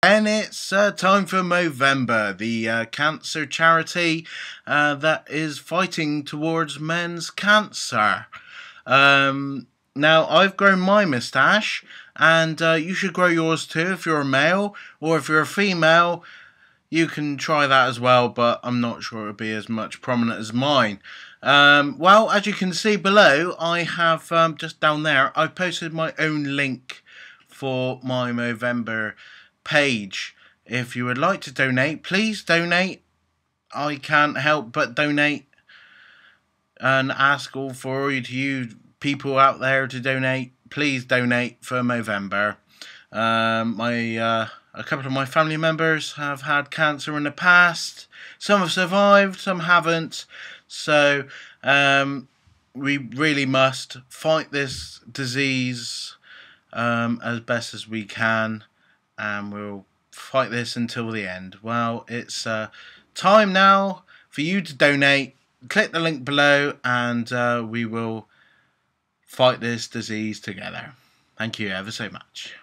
And it's uh, time for Movember, the uh, cancer charity uh, that is fighting towards men's cancer. Um, now, I've grown my moustache, and uh, you should grow yours too if you're a male, or if you're a female, you can try that as well, but I'm not sure it'll be as much prominent as mine. Um, well, as you can see below, I have um, just down there, I've posted my own link for my Movember page. If you would like to donate, please donate. I can't help but donate and ask all for you people out there to donate. Please donate for Movember. Um, my uh, a couple of my family members have had cancer in the past. Some have survived, some haven't. So um, we really must fight this disease um, as best as we can and we'll fight this until the end. Well, it's uh, time now for you to donate. Click the link below and uh, we will fight this disease together. Thank you ever so much.